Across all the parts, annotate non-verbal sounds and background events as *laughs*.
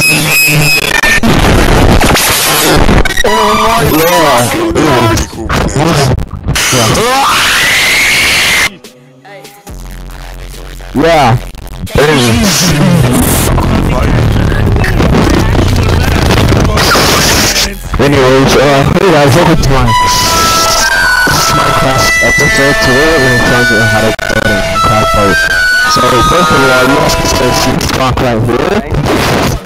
Yeah. Anyways, uh, hey guys, welcome to my Minecraft episode. Today we're gonna show you how to code in Minecraft art. So first of all, you have to see this block right here,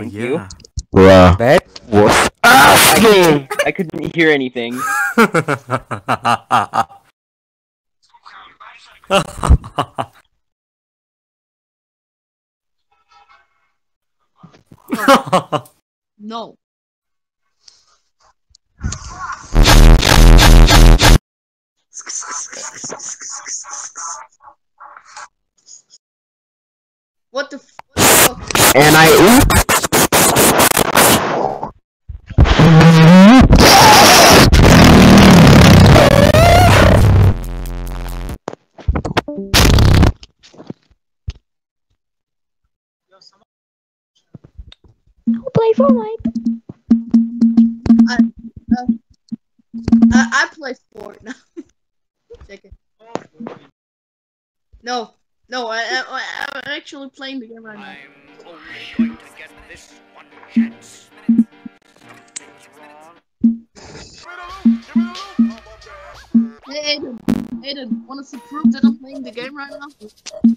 Oh, Thank yeah. you. Bruh. That was I, I couldn't hear anything. *laughs* No. What the fuck? And I Who play Fortnite? Uh, I, I play Fortnite. *laughs* Second. No, no, I, I, I'm actually playing the game right now. going to get this one chance. Hey, Aiden, Aiden, want us to prove that I'm playing the game right now?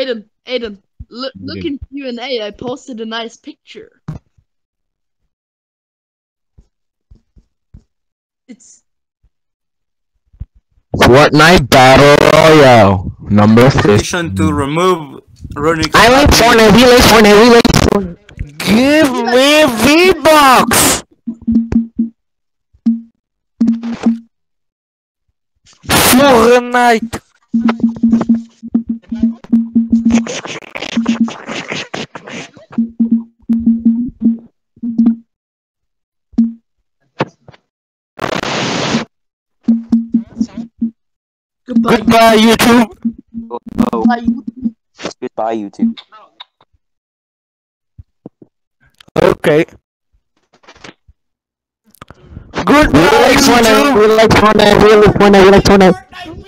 Aiden, Aiden look, look in Q&A. I posted a nice picture. It's Fortnite Battle Royale number 50. Mission to remove running. I like Fortnite, we like Fortnite, we like Fortnite. Give me V-Bucks! Fortnite! Goodbye. Goodbye, YouTube! Oh, goodbye. goodbye, YouTube. Okay. Goodbye, we like Fortnite, we like Fortnite, we like Fortnite, we like Fortnite.